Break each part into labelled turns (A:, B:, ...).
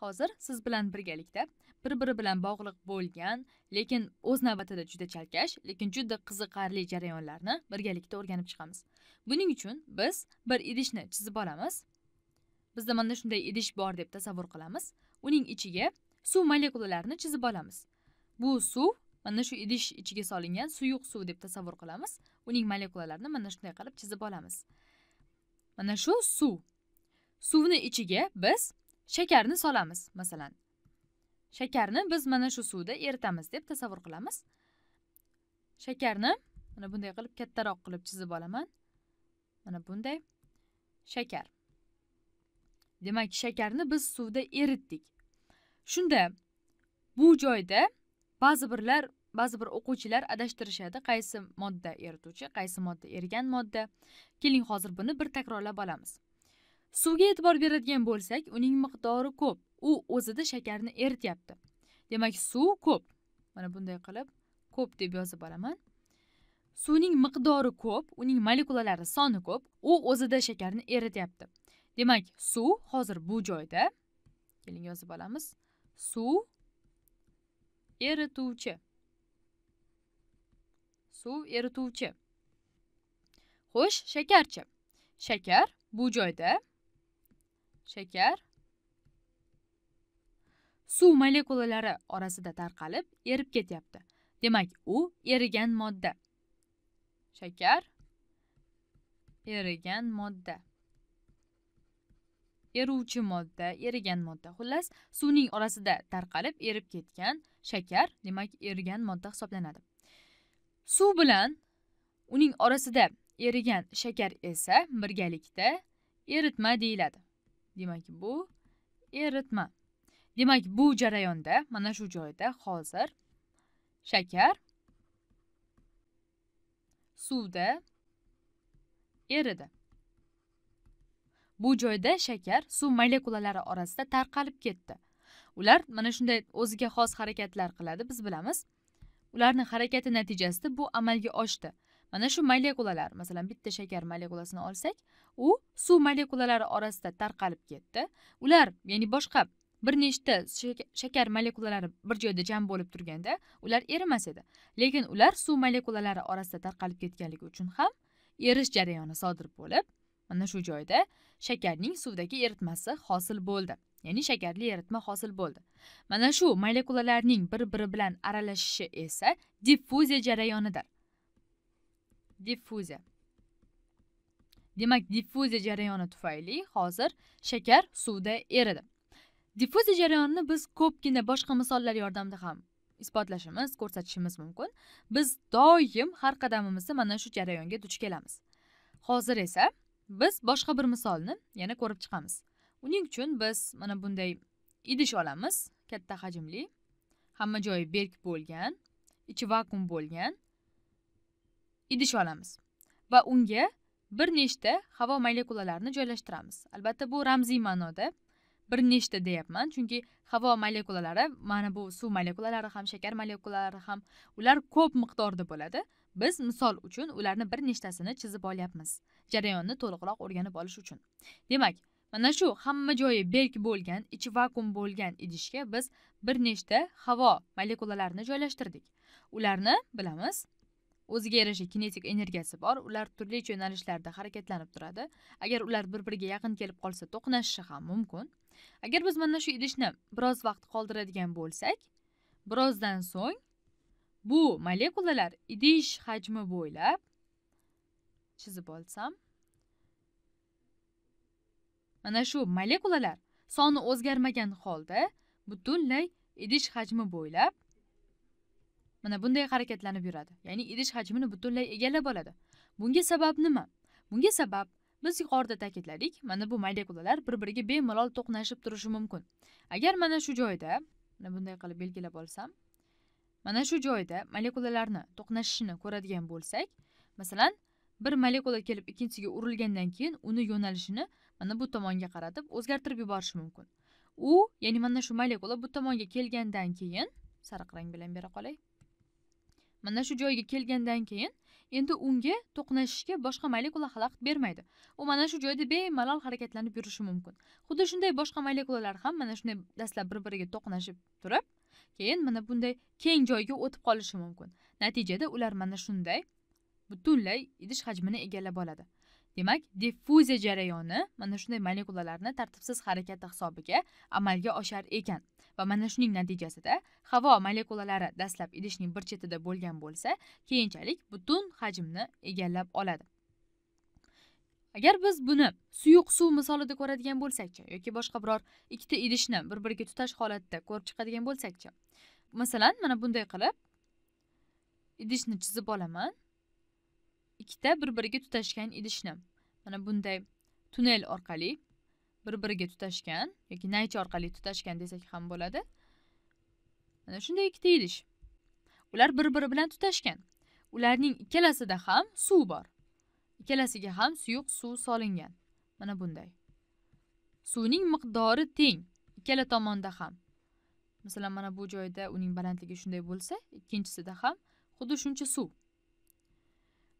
A: hozir siz bilan birgalikda bir biri bilan bog'liq bo'lgan lekin o'z navbatida juda chalkash lekin juda qiziqarli jarayonlarni birgalikda o'rganib chiqamiz. Buning uchun biz bir idishni chizib olamiz. Bizda mana shunday idish bor deb tasavvur qilamiz. Uning ichiga suv molekulalarini chizib olamiz. Bu suv mana shu idish ichiga solingan suyuq suv deb tasavvur qilamiz. Uning molekulalarini mana shunday qilib chizib olamiz. Mana shu suv. Suvni ichiga biz shakarni solamiz masalan. Shakarni biz mana shu suvda eritamiz deb tasavvur qilamiz. Shakarni mana bunday qilib kattaroq qilib chizib olaman. Mana bunday shakar. Demak shakarni biz suvda eritdik. Shunda bu joyda ba'zi birlar ba'zi bir o'quvchilar adashtirishadi. Qaysi modda erituvchi qaysi modda erigan modda. Keling hozir buni bir takrorlab olamiz. Suvga e'tibor beradigan bo'lsak uning miqdori ko'p. U o'zida shakarni erityapti. Demak suv ko'p. Mana bunday qilib ko'p deb yozib olaman. Suvning miqdori ko'p uning molekulalari soni ko'p u o'zida shakarni erityapti. Demak suv hozir bu joyda. Keling yozib olamiz. Suv erituvchi. Suv erituvchi. Xo'sh shakarchi. Shakar bu joyda shakar. Suv molekulalari orasida tarqalib erib ketyapti. Demak u erigan modda. Shakar erigan modda. Eruvchi modda erigan modda. Xullas suvning orasida tarqalib erib ketgan shakar demak erigan modda hisoblanadi. Suv bilan uning orasida erigan shakar esa birgalikda eritma deyiladi. Demak bu eritma. Demak bu jarayonda mana shu joyda hozir shakar suvda eridi. Bu joyda shakar suv molekulalari orasida tarqalib ketdi. Ular mana shunday o'ziga xos harakatlar qiladi biz bilamiz. Ularni harakati natijasida bu amalga oshdi. Mana shu molekulalar masalan bitta shakar molekulasini olsak u suv molekulalari orasida tarqalib ketdi. Ular ya'ni boshqa bir nechta shakar molekulalari bir joyda jam bo'lib turganda ular erimas edi. Lekin ular suv molekulalari orasida tarqalib ketganligi uchun ham erish jarayoni sodir bo'lib mana shu joyda shakarning suvdagi eritmasi hosil bo'ldi. Ya'ni shakarli eritma hosil bo'ldi. Mana shu molekulalarning bir biri bilan aralashishi esa diffuziya jarayonidir. Diffuziya demak diffuziya jarayoni tufayli hozir shakar suvda eridi. Diffuziya jarayonini biz ko'pgina boshqa misollar yordamida ham isbotlashimiz ko'rsatishimiz mumkin. Biz doim har qadamimizda mana shu jarayonga duch kelamiz. Hozir esa biz boshqa bir misolni yana ko'rib chiqamiz. Uning uchun biz mana bunday idish olamiz. Katta hajmli hamma joyi berk bo'lgan ichi vakuum bo'lgan idish olamiz va unga bir nechta havo molekulalarini joylashtiramiz. Albatta bu ramziy ma'noda bir nechta deyapman chunki havo molekulalari mana bu suv molekulalari ham shakar molekulalari ham ular ko'p miqdorda bo'ladi. Biz misol uchun ularni bir nechtasini chizib olyapmiz jarayonni to'liqroq o'rganib olish uchun. Demak mana shu hamma joyi berk bo'lgan ichi vakuum bo'lgan idishga biz bir nechta havo molekulalarini joylashtirdik. Ularni bilamiz o'ziga yarasha kinetik energiyasi bor. Ular turli yo'nalishlarda harakatlanib turadi. Agar ular bir biriga yaqin kelib qolsa to'qnashishi ham mumkin. Agar biz mana shu idishni biroz vaqt qoldiradigan bo'lsak birozdan so'ng bu molekulalar idish hajmi bo'ylab chizib olsam mana shu molekulalar soni o'zgarmagan holda butunlay idish hajmi bo'ylab mana bunday harakatlanib yuradi. Ya'ni idish hajmini butunlay egallab oladi. Bunga sabab nima? Bunga sabab biz yuqorida ta'kidladik mana bu molekulalar bir biriga bemalol to'qnashib turishi mumkin. Agar mana shu joyda mana bunday qilib belgilab olsam mana shu joyda molekulalarni to'qnashishini ko'radigan bo'lsak masalan bir molekula kelib ikkinchisiga urilgandan keyin uni yo'nalishini mana bu tomonga qaratib o'zgartirib yuborishi mumkin. U ya'ni mana shu molekula bu tomonga kelgandan keyin sariq rang bilan bera qolay. Mana shu joyga kelgandan keyin endi unga to'qnashishga boshqa molekula xalaqit bermaydi. U mana shu joyda bemalol harakatlanib yurishi mumkin. Xuddi shunday boshqa molekulalar ham mana shunday dastlab bir biriga to'qnashib turib keyin mana bunday keng joyga o'tib qolishi mumkin. Natijada ular mana shunday butunlay idish hajmini egallab oladi. Demak diffuziya jarayoni mana shunday molekulalarni tartibsiz harakati hisobiga amalga oshar ekan. Va mana shuning natijasida havo molekulalari dastlab idishning bir chetida bo'lgan bo'lsa keyinchalik butun hajmni egallab oladi. Agar biz buni suyuq suv misolida ko'radigan bo'lsakchi yoki boshqa biror ikkita idishni bir biriga tutash holatda ko'rib chiqadigan bo'lsakchi masalan mana bunday qilib idishni chizib olaman. Ikkita bir biriga tutashgan idishni mana bunday tunnel orqali bir biriga tutashgan yoki naycha orqali tutashgan desak ham bo'ladi. Mana shunday ikkita idish ular bir biri bilan tutashgan. Ularning ikkalasida ham suv bor. Ikkalasiga ham suyuq suv solingan. Mana bunday. Suvning miqdori teng ikkala tomonda ham. Masalan mana bu joyda uning balandligi shunday bo'lsa ikkinchisida ham xuddi shuncha suv.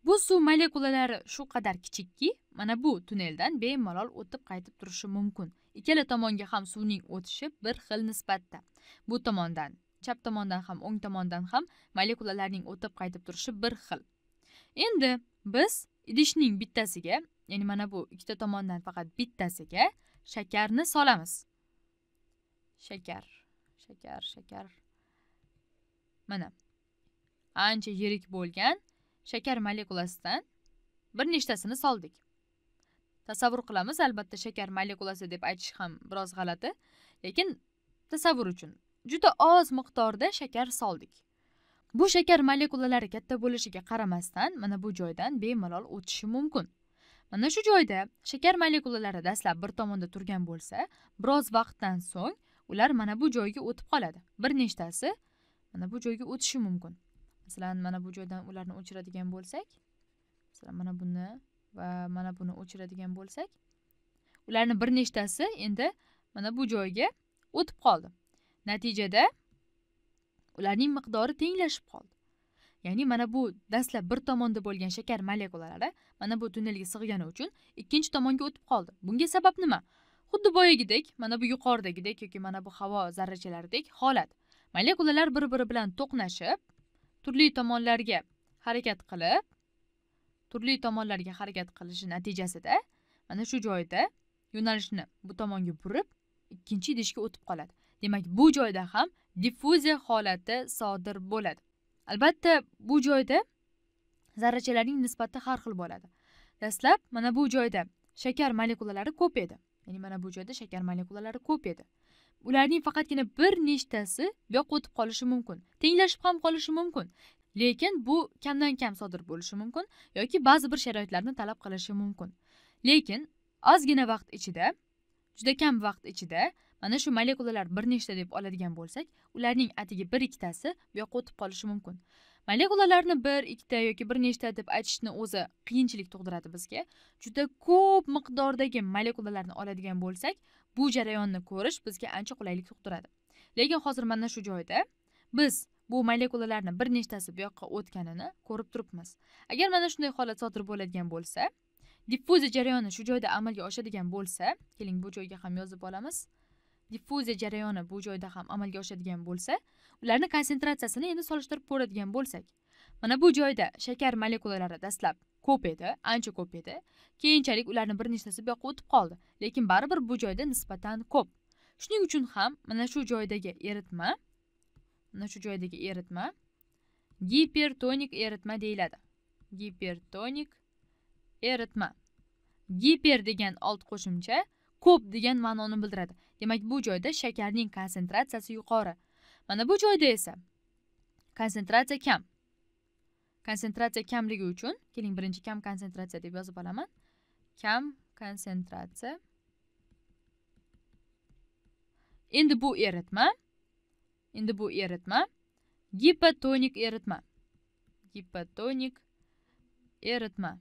A: Bu suv molekulalari shu qadar kichikki mana bu tunneldan bemalol o'tib qaytib turishi mumkin. Ikkala tomonga ham suvning o'tishi bir xil nisbatda. Bu tomondan chap tomondan ham o'ng tomondan ham molekulalarning o'tib qaytib turishi bir xil. Endi biz idishning bittasiga ya'ni mana bu ikkita tomondan faqat bittasiga shakarni solamiz. Shakar shakar shakar. Mana ancha yirik bo'lgan shakar molekulasidan bir nechtasini soldik. Tasavvur qilamiz albatta shakar molekulasi deb aytish ham biroz g'alati lekin tasavvur uchun juda oz miqdorda shakar soldik. Bu shakar molekulalari katta bo'lishiga qaramasdan mana bu joydan bemalol o'tishi mumkin. Mana shu joyda shakar molekulalari dastlab bir tomonda turgan bo'lsa biroz vaqtdan so'ng ular mana bu joyga o'tib qoladi. Bir nechtasi mana bu joyga o'tishi mumkin. Masalan mana bu joydan ularni o'chiradigan bo'lsak masalan mana buni va mana buni o'chiradigan bo'lsak ularni bir nechtasi endi mana bu joyga o'tib qoldi. Natijada ularning miqdori tenglashib qoldi. Ya'ni mana bu dastlab bir tomonda bo'lgan shakar molekulalari mana bu tunnelga sig'gani uchun ikkinchi tomonga o'tib qoldi. Bunga sabab nima? Xuddi boyagidek mana bu yuqoridagidek yoki mana bu havo zarrachalaridek holat. Molekulalar bir biri bilan to'qnashib turli tomonlarga harakat qilib turli tomonlarga harakat qilishi natijasida mana shu joyda yo'nalishni bu tomonga burib ikkinchi idishga o'tib qoladi. Demak bu joyda ham diffuziya holati sodir bo'ladi. Albatta bu joyda zarrachalarning nisbati har xil bo'ladi. Dastlab mana bu joyda shakar molekulalari ko'p edi. Ya'ni mana bu joyda shakar molekulalari ko'p edi. Ularning faqatgina bir nechtasi bu o'tib qolishi mumkin tenglashib ham qolishi mumkin. Lekin bu kamdan kam sodir bo'lishi mumkin yoki ba'zi bir sharoitlarni talab qilishi mumkin. Lekin ozgina vaqt ichida juda kam vaqt ichida mana shu molekulalar bir nechta deb oladigan bo'lsak ularning atigi bir ikkitasi bu o'tib qolishi mumkin. Molekulalarni bir ikkita yoki bir nechta deb aytishni o'zi qiyinchilik tug'diradi bizga. Juda ko'p miqdordagi molekulalarni oladigan bo'lsak bu jarayonni ko'rish bizga ancha qulaylik tug'diradi. Lekin hozir mana shu joyda biz bu molekulalarni bir nechtasi bu yoqqa o'tganini ko'rib turibmiz. Agar mana shunday holat sodir bo'ladigan bo'lsa diffuziya jarayoni shu joyda amalga oshadigan bo'lsa keling bu joyga ham yozib olamiz. Diffuziya jarayoni bu joyda ham amalga oshadigan bo'lsa ularni konsentratsiyasini endi solishtirib ko'radigan bo'lsak mana bu joyda shakar molekulalari dastlab ko'p edi ancha ko'p edi. Keyinchalik ularni bir nechtasi bu yoqqa o'tib qoldi. Lekin baribir bu joyda nisbatan ko'p. Shuning uchun ham mana shu joydagi eritma mana shu joydagi eritma gipertonik eritma deyiladi. Gipertonik eritma. Giper degan old qo'shimcha ko'p degan ma'noni bildiradi. Demak bu joyda shakarning konsentratsiyasi yuqori. Mana bu joyda esa konsentratsiya kam. Konsentratsiya kamligi uchun keling birinchi kam konsentratsiya deb yozib olaman. Kam konsentratsiya endi bu eritma. Endi bu eritma. Gipotonik eritma. Gipotonik eritma.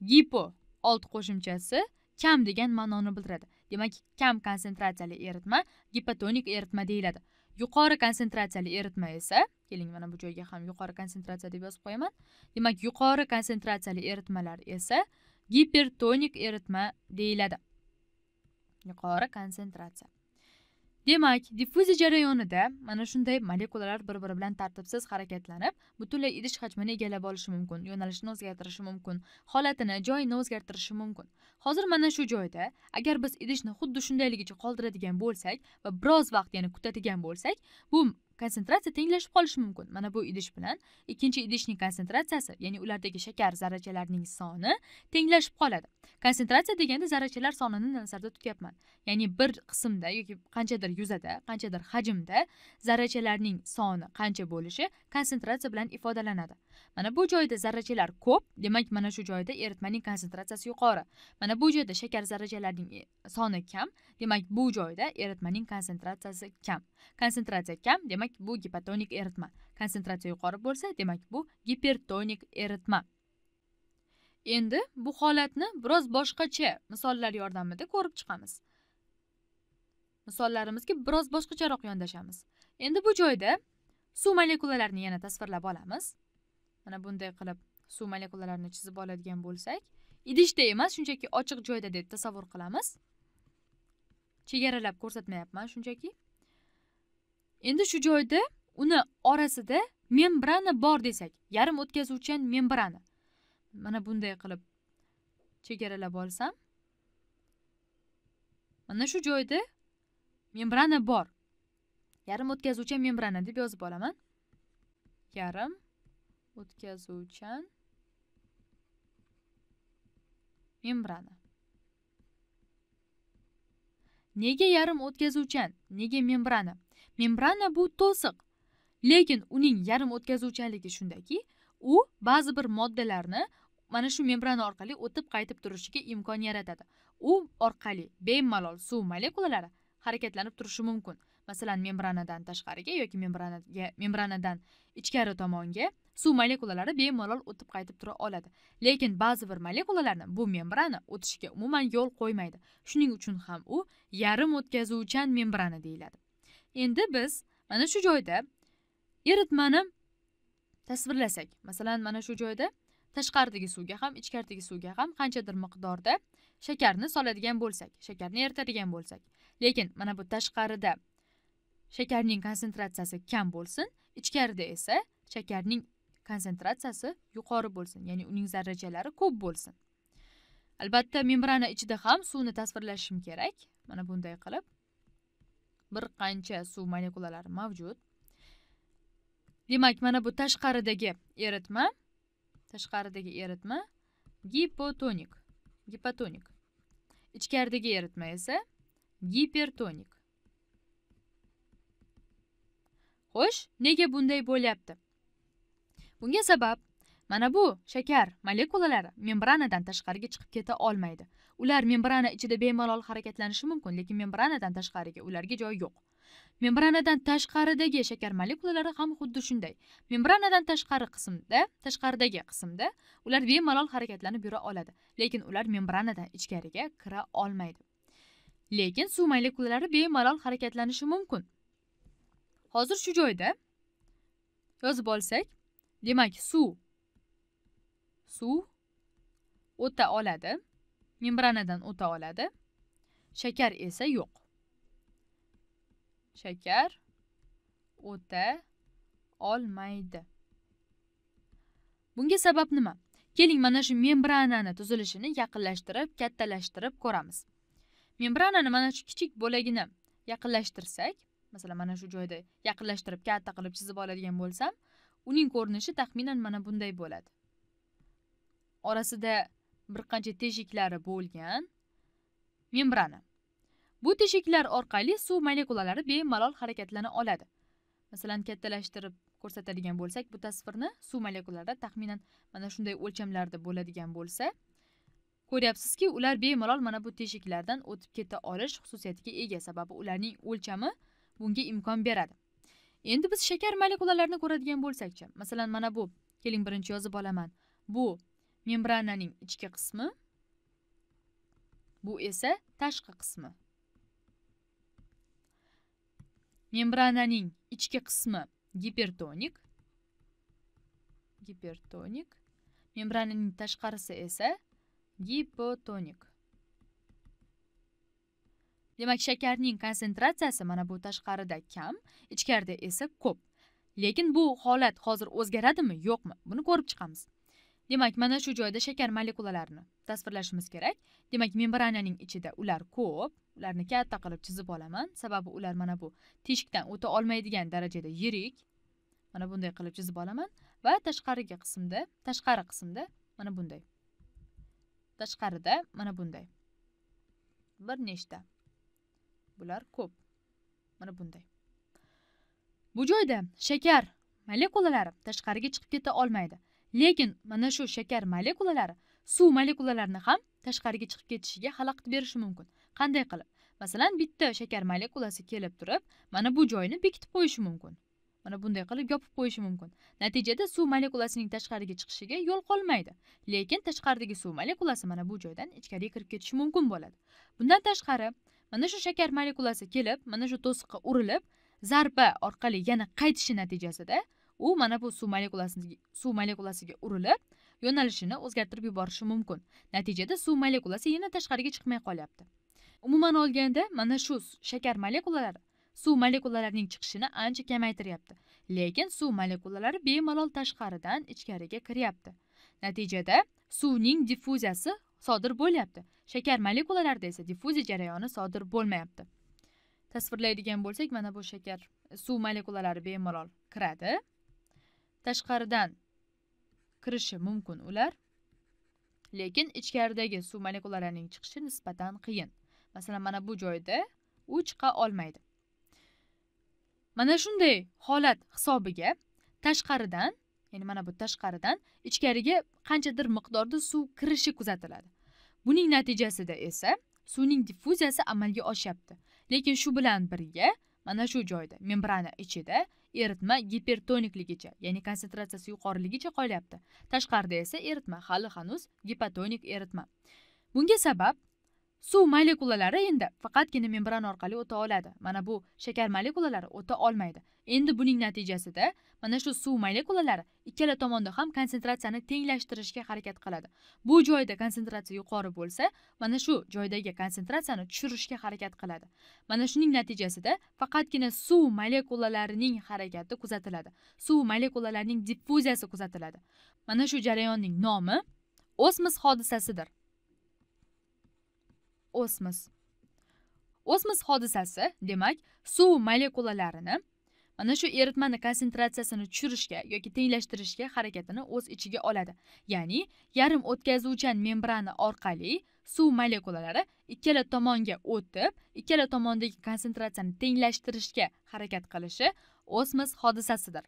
A: Gipo old qo'shimchasi kam degan ma'noni bildiradi. Demak kam konsentratsiyali eritma gipotonik eritma deyiladi. Yuqori konsentratsiyali eritma esa keling mana bu joyga ham yuqori konsentratsiya deb yozib qo'yaman. Demak yuqori konsentratsiyali eritmalar esa gipertonik eritma deyiladi. Yuqori konsentratsiya. Demak diffuziya jarayonida mana shunday molekulalar bir biri bilan tartibsiz harakatlanib butunlay idish hajmini egallab olishi mumkin yo'nalishini o'zgartirishi mumkin holatini joyini o'zgartirishi mumkin. Hozir mana shu joyda agar biz idishni xuddi shundayligicha qoldiradigan bo'lsak va biroz vaqt yana kutadigan bo'lsak bu konsentratsiya tenglashib qolishi mumkin. Mana bu idish bilan ikkinchi idishning konsentratsiyasi ya'ni ulardagi shakar zarrachalarining soni tenglashib qoladi. Konsentratsiya deganda zarrachalar sonini nazarda tutyapman. Ya'ni bir qismda yoki qanchadir yuzada qanchadir hajmda zarrachalarning soni qancha bo'lishi konsentratsiya bilan ifodalanadi. Mana bu joyda zarrachalar ko'p demak mana shu joyda eritmaning konsentratsiyasi yuqori. Mana bu joyda shakar zarrachalarining e, soni kam demak bu joyda eritmaning konsentratsiyasi kam. Konsentratsiya kam demak demak bu gipotonik eritma. Konsentratsiya yuqori bo'lsa demak bu gipertonik eritma. Endi bu holatni biroz boshqacha misollar yordamida ko'rib chiqamiz. Misollarimizga biroz boshqacharoq yondashamiz. Endi bu joyda suv molekulalarini yana tasvirlab olamiz. Mana bunday qilib suv molekulalarini chizib oladigan bo'lsak idishda emas shunchaki ochiq joyda deb tasavvur qilamiz. Chegaralab ko'rsatmayapman shunchaki. Endi shu joyda uni orasida membrana bor desak yarim o'tkazuvchan membrana. Mana bunday qilib chegaralab olsam mana shu joyda membrana bor. Yarim o'tkazuvchan membrana deb yozib olaman. Yarim o'tkazuvchan membrana. Nega yarim o'tkazuvchan? Nega membrana? Membrana bu to'siq. Lekin uning yarim o'tkazuvchanligi shundaki u ba'zi bir moddalarni mana shu membrana orqali o'tib qaytib turishiga imkon yaratadi. U orqali bemalol suv molekulalari harakatlanib turishi mumkin. Masalan membranadan tashqariga yoki membranaga membranadan ichkari tomonga suv molekulalari bemalol o'tib qaytib tura oladi. Lekin ba'zi bir molekulalarni bu membrana o'tishiga umuman yo'l qo'ymaydi. Shuning uchun ham u yarim o'tkazuvchan membrana deyiladi. Endi biz mana shu joyda eritmani tasvirlasak masalan mana shu joyda tashqaridagi suvga ham ichkaridagi suvga ham qanchadir miqdorda shakarni soladigan bo'lsak shakarni eritadigan bo'lsak. Lekin mana bu tashqarida shakarning konsentratsiyasi kam bo'lsin ichkarida esa shakarning konsentratsiyasi yuqori bo'lsin ya'ni uning zarrachalari ko'p bo'lsin. Albatta membrana ichida ham suvni tasvirlashim kerak. Mana bunday qilib bir qancha suv molekulalari mavjud. Demak mana bu tashqaridagi eritma tashqaridagi eritma gipotonik gipotonik ichkaridagi eritma esa gipertonik. Xo'sh nega bunday bo'lyapti? Bunga sabab mana bu shakar molekulalari membranadan tashqariga chiqib keta olmaydi. Ular membrana ichida bemalol harakatlanishi mumkin lekin membranadan tashqariga ularga joy yo'q. Membranadan tashqaridagi shakar molekulalari ham xuddi shunday. Membranadan tashqari qismda tashqaridagi qismda ular bemalol harakatlanib yura oladi lekin ular membranadan ichkariga kira olmaydi. Lekin suv molekulalari bemalol harakatlanishi mumkin. Hozir shu joyda yozib olsak demak suv suv o'ta oladi. Membranadan o'ta oladi. Shakar esa yo'q. Shakar o'ta olmaydi. Bunga sabab nima? Keling mana shu membranani tuzilishini yaqinlashtirib kattalashtirib ko'ramiz. Membranani mana shu kichik bo'lagini yaqinlashtirsak masalan mana shu joyda yaqinlashtirib katta qilib chizib oladigan bo'lsam uning ko'rinishi taxminan mana bunday bo'ladi. Orasida bir qancha teshiklari bo'lgan membrana. Bu teshiklar orqali suv molekulalari bemalol harakatlana oladi. Masalan kattalashtirib ko'rsatadigan bo'lsak bu tasvirni suv molekulalari taxminan mana shunday o'lchamlarda bo'ladigan bo'lsa ko'ryapsizki ular bemalol mana bu teshiklardan o'tib keta olish xususiyatiga ega sababi ularning o'lchami bunga imkon beradi. Endi biz shakar molekulalarini ko'radigan bo'lsakchi masalan mana bu keling birinchi yozib olaman. Bu membrananing ichki qismi. Bu esa tashqi qismi. Membrananing ichki qismi gipertonik. Gipertonik. Membrananing tashqarisi esa gipotonik. Demak shakarning konsentratsiyasi mana bu tashqarida kam ichkarida esa ko'p. Lekin bu holat hozir o'zgaradimi yo'qmi? Buni ko'rib chiqamiz. Demak mana shu joyda shakar molekulalarini tasvirlashimiz kerak. Demak membrananing ichida ular ko'p ularni katta qilib chizib olaman. Sababi ular mana bu teshikdan o'ta olmaydigan darajada yirik. Mana bunday qilib chizib olaman va tashqarigi qismda tashqari qismda mana bunday. Tashqarida mana bunday. Bir nechta. Bular ko'p. Mana bunday. Bu joyda shakar molekulalari tashqariga chiqib keta olmaydi. Lekin mana shu shakar molekulalari suv molekulalarini ham tashqariga chiqib ketishiga xalaqit berishi mumkin. Qanday qilib? Masalan bitta shakar molekulasi kelib turib mana bu joyni bekitib qo'yishi mumkin. Mana bunday qilib yopib qo'yishi mumkin. Natijada suv molekulasining tashqariga chiqishiga yo'l qolmaydi. Lekin tashqaridagi suv molekulasi mana bu joydan ichkariga kirib ketishi mumkin bo'ladi. Bundan tashqari mana shu shakar molekulasi kelib mana shu to'siqqa urilib zarba orqali yana qaytishi natijasida u mana bu suv molekulasiga suv molekulasiga urilib yo'nalishini o'zgartirib yuborishi mumkin. Natijada suv molekulasi yana tashqariga chiqmay qolyapti. Umuman olganda mana shu shakar molekulalari suv molekulalarining chiqishini ancha kamaytiryapti. Lekin suv molekulalari bemalol tashqaridan ichkariga kiryapti. Natijada suvning diffuziyasi sodir bo'lyapti. Shakar molekulalarida esa diffuziya jarayoni sodir bo'lmayapti. Tasvirlaydigan bo'lsak mana bu shakar suv molekulalari bemalol kiradi. Tashqaridan kirishi mumkin ular lekin ichkaridagi suv molekulalarining chiqishi nisbatan qiyin. Masalan mana bu joyda u chiqa olmaydi. Mana shunday holat hisobiga tashqaridan ya'ni mana bu tashqaridan ichkariga qanchadir miqdorda suv kirishi kuzatiladi. Buning natijasida esa suvning diffuziyasi amalga oshyapti. Lekin shu bilan birga mana shu joyda membrana ichida eritma gipertonikligicha ya'ni konsentratsiyasi yuqoriligicha qolyapti. Tashqarida esa eritma hali hanuz gipotonik eritma. Bunga sabab suv molekulalari endi faqatgina membrana orqali o'ta oladi. Mana bu shakar molekulalari o'ta olmaydi. Endi buning natijasida mana shu suv molekulalari ikkala tomonda ham konsentratsiyani tenglashtirishga harakat qiladi. Bu joyda konsentratsiya yuqori bo'lsa mana shu joydagi konsentratsiyani tushirishga harakat qiladi. Mana shuning natijasida faqatgina suv molekulalarining harakati kuzatiladi. Suv molekulalarining diffuziyasi kuzatiladi. Mana shu jarayonning nomi osmos hodisasidir. Osmos. Osmos hodisasi demak suv molekulalarini mana shu eritmani konsentratsiyasini tushirishga yoki tenglashtirishga harakatini o'z ichiga oladi. Ya'ni yarim o'tkazuvchan membrana orqali suv molekulalari ikkala tomonga o'tib ikkala tomondagi konsentratsiyani tenglashtirishga harakat qilishi osmos hodisasidir.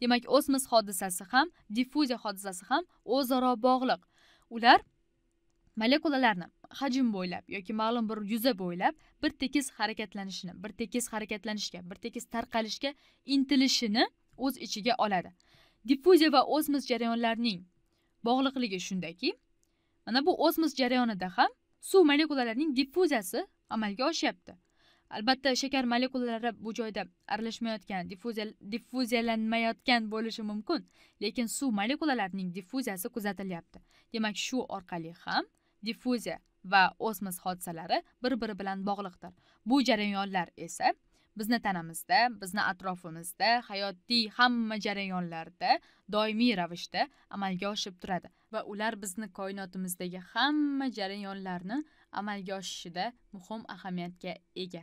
A: Demak osmos hodisasi ham diffuziya hodisasi ham o'zaro bog'liq. Ular molekulalarni hajm bo'ylab yoki ma'lum bir yuza bo'ylab bir tekis harakatlanishini bir tekis harakatlanishga bir tekis tarqalishga intilishini o'z ichiga oladi. Diffuziya va osmos jarayonlarining bog'liqligi shundaki mana bu osmos jarayonida ham suv molekulalarining diffuziyasi amalga oshyapti. Albatta shakar molekulalari bu joyda aralashmayotgan diffuziyalanmayotgan bo'lishi mumkin lekin suv molekulalarining diffuziyasi kuzatilyapti. Demak shu orqali ham diffuziya va osmos hodisalari bir biri bilan bog'liqdir. Bu jarayonlar esa bizni tanamizda bizni atrofimizda hayotiy hamma jarayonlarda doimiy ravishda amalga oshib turadi va ular bizni koinotimizdagi hamma jarayonlarni amalga oshishida muhim ahamiyatga ega.